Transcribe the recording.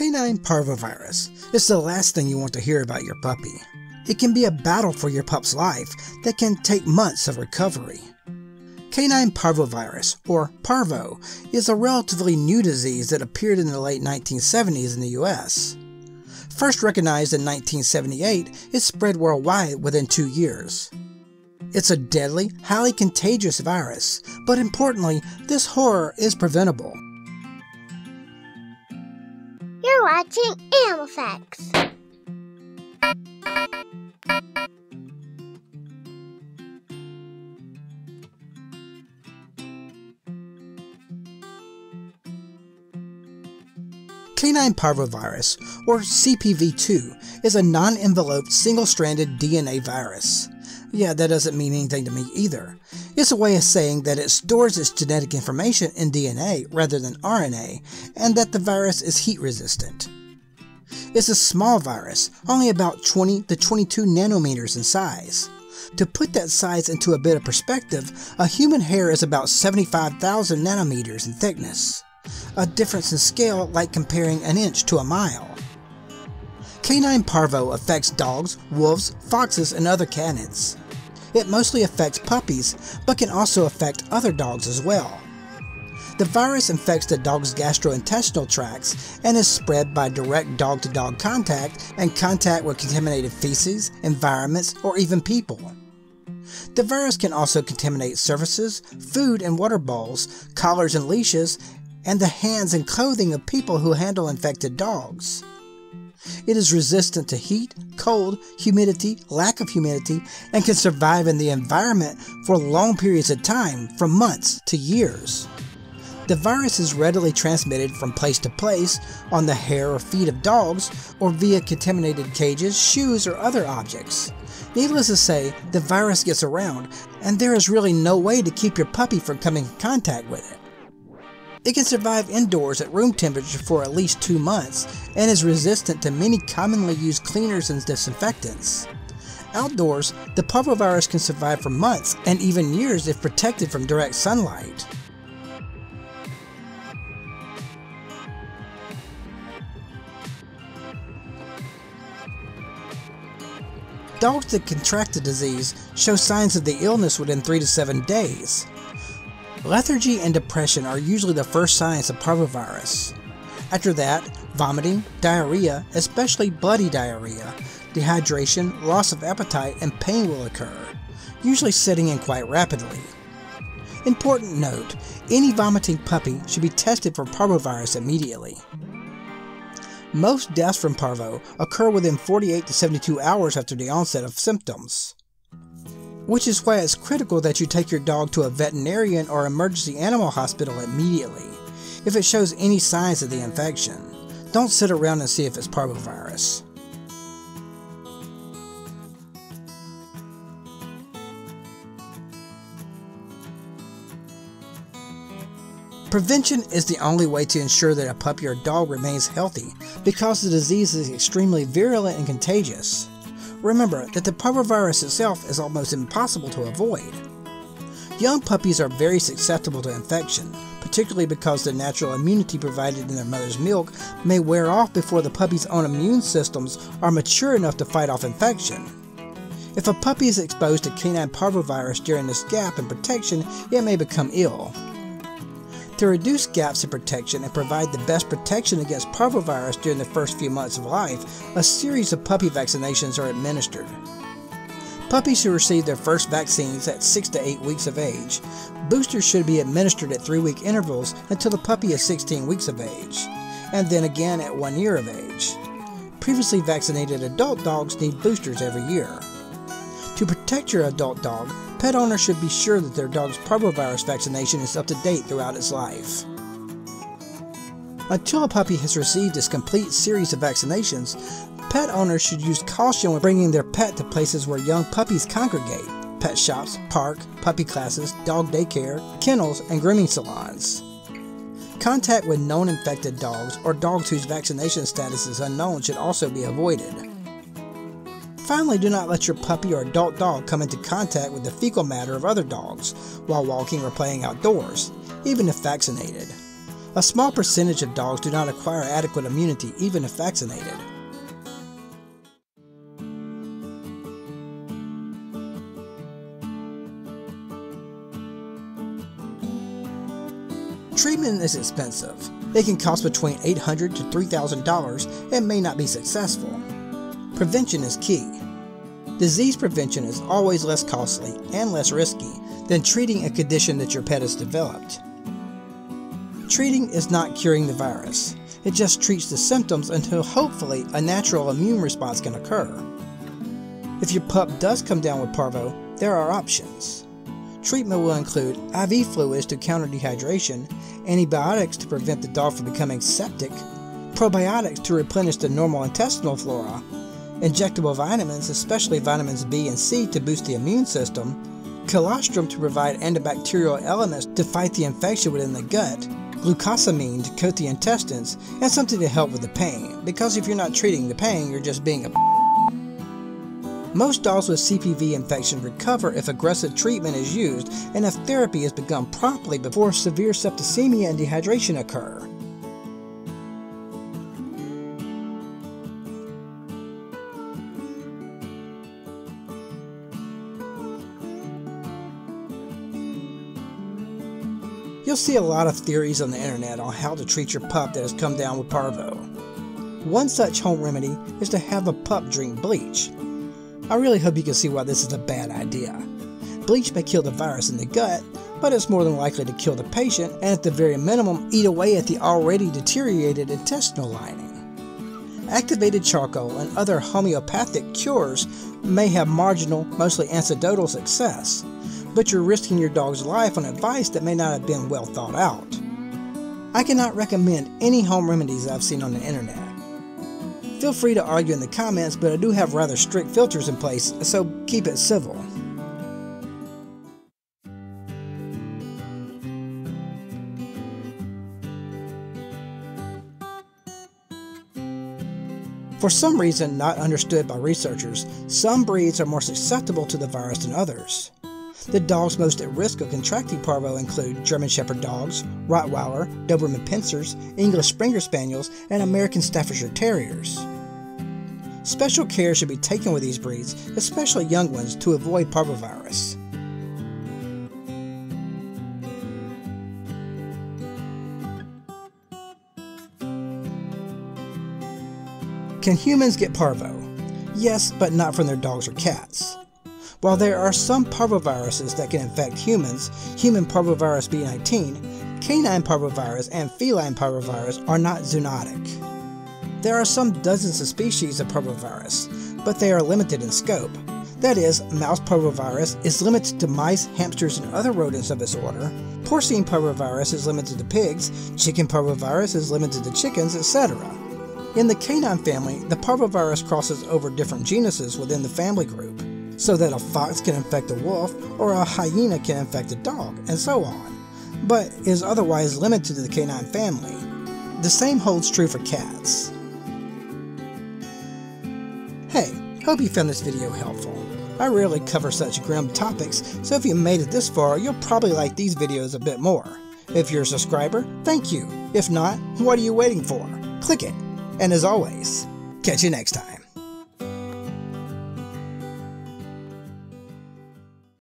Canine parvovirus is the last thing you want to hear about your puppy. It can be a battle for your pup's life that can take months of recovery. Canine parvovirus, or parvo, is a relatively new disease that appeared in the late 1970s in the US. First recognized in 1978, it spread worldwide within two years. It's a deadly, highly contagious virus, but importantly, this horror is preventable. You're watching. Canine parvovirus, or CPV2, is a non-enveloped single-stranded DNA virus. Yeah, that doesn't mean anything to me either. It's a way of saying that it stores its genetic information in DNA rather than RNA, and that the virus is heat resistant. It's a small virus, only about 20 to 22 nanometers in size. To put that size into a bit of perspective, a human hair is about 75,000 nanometers in thickness a difference in scale like comparing an inch to a mile. Canine parvo affects dogs, wolves, foxes, and other canids. It mostly affects puppies, but can also affect other dogs as well. The virus infects the dog's gastrointestinal tracts and is spread by direct dog-to-dog -dog contact and contact with contaminated feces, environments, or even people. The virus can also contaminate surfaces, food and water bowls, collars and leashes, and the hands and clothing of people who handle infected dogs. It is resistant to heat, cold, humidity, lack of humidity, and can survive in the environment for long periods of time, from months to years. The virus is readily transmitted from place to place on the hair or feet of dogs or via contaminated cages, shoes, or other objects. Needless to say, the virus gets around, and there is really no way to keep your puppy from coming in contact with it. It can survive indoors at room temperature for at least two months and is resistant to many commonly used cleaners and disinfectants. Outdoors, the parvovirus can survive for months and even years if protected from direct sunlight. Dogs that contract the disease show signs of the illness within 3 to 7 days. Lethargy and depression are usually the first signs of parvovirus. After that, vomiting, diarrhea, especially bloody diarrhea, dehydration, loss of appetite, and pain will occur, usually setting in quite rapidly. Important note, any vomiting puppy should be tested for parvovirus immediately. Most deaths from parvo occur within 48 to 72 hours after the onset of symptoms which is why it's critical that you take your dog to a veterinarian or emergency animal hospital immediately if it shows any signs of the infection. Don't sit around and see if it's parvovirus. Prevention is the only way to ensure that a puppy or dog remains healthy because the disease is extremely virulent and contagious. Remember that the parvovirus itself is almost impossible to avoid. Young puppies are very susceptible to infection, particularly because the natural immunity provided in their mother's milk may wear off before the puppy's own immune systems are mature enough to fight off infection. If a puppy is exposed to canine parvovirus during this gap in protection, it may become ill. To reduce gaps in protection and provide the best protection against parvovirus during the first few months of life, a series of puppy vaccinations are administered. Puppies who receive their first vaccines at 6 to 8 weeks of age, boosters should be administered at 3 week intervals until the puppy is 16 weeks of age, and then again at 1 year of age. Previously vaccinated adult dogs need boosters every year. To protect your adult dog, Pet owners should be sure that their dog's parvovirus vaccination is up to date throughout its life. Until a puppy has received its complete series of vaccinations, pet owners should use caution when bringing their pet to places where young puppies congregate pet shops, park, puppy classes, dog daycare, kennels, and grooming salons. Contact with known infected dogs or dogs whose vaccination status is unknown should also be avoided. Finally, do not let your puppy or adult dog come into contact with the fecal matter of other dogs while walking or playing outdoors, even if vaccinated. A small percentage of dogs do not acquire adequate immunity even if vaccinated. Treatment is expensive. It can cost between 800 to $3,000 and may not be successful. Prevention is key. Disease prevention is always less costly and less risky than treating a condition that your pet has developed. Treating is not curing the virus. It just treats the symptoms until hopefully a natural immune response can occur. If your pup does come down with parvo, there are options. Treatment will include IV fluids to counter dehydration, antibiotics to prevent the dog from becoming septic, probiotics to replenish the normal intestinal flora, injectable vitamins, especially vitamins B and C, to boost the immune system, colostrum to provide antibacterial elements to fight the infection within the gut, glucosamine to coat the intestines, and something to help with the pain, because if you're not treating the pain, you're just being a most dogs with CPV infection recover if aggressive treatment is used and if therapy is begun promptly before severe septicemia and dehydration occur. You'll see a lot of theories on the internet on how to treat your pup that has come down with parvo. One such home remedy is to have a pup drink bleach. I really hope you can see why this is a bad idea. Bleach may kill the virus in the gut, but it's more than likely to kill the patient and at the very minimum eat away at the already deteriorated intestinal lining. Activated charcoal and other homeopathic cures may have marginal, mostly anecdotal success, but you're risking your dog's life on advice that may not have been well thought out. I cannot recommend any home remedies I've seen on the internet. Feel free to argue in the comments, but I do have rather strict filters in place, so keep it civil. For some reason not understood by researchers, some breeds are more susceptible to the virus than others. The dogs most at risk of contracting parvo include German Shepherd dogs, Rottweiler, Doberman Pinschers, English Springer Spaniels, and American Staffordshire Terriers. Special care should be taken with these breeds, especially young ones, to avoid parvovirus. Can humans get parvo? Yes, but not from their dogs or cats. While there are some parvoviruses that can infect humans, human parvovirus B19, canine parvovirus, and feline parvovirus are not zoonotic. There are some dozens of species of parvovirus, but they are limited in scope. That is, mouse parvovirus is limited to mice, hamsters, and other rodents of its order. Porcine parvovirus is limited to pigs. Chicken parvovirus is limited to chickens, etc. In the canine family, the parvovirus crosses over different genuses within the family group, so that a fox can infect a wolf or a hyena can infect a dog, and so on, but is otherwise limited to the canine family. The same holds true for cats. Hey, hope you found this video helpful. I rarely cover such grim topics, so if you made it this far, you'll probably like these videos a bit more. If you're a subscriber, thank you. If not, what are you waiting for? Click it. And as always, catch you next time.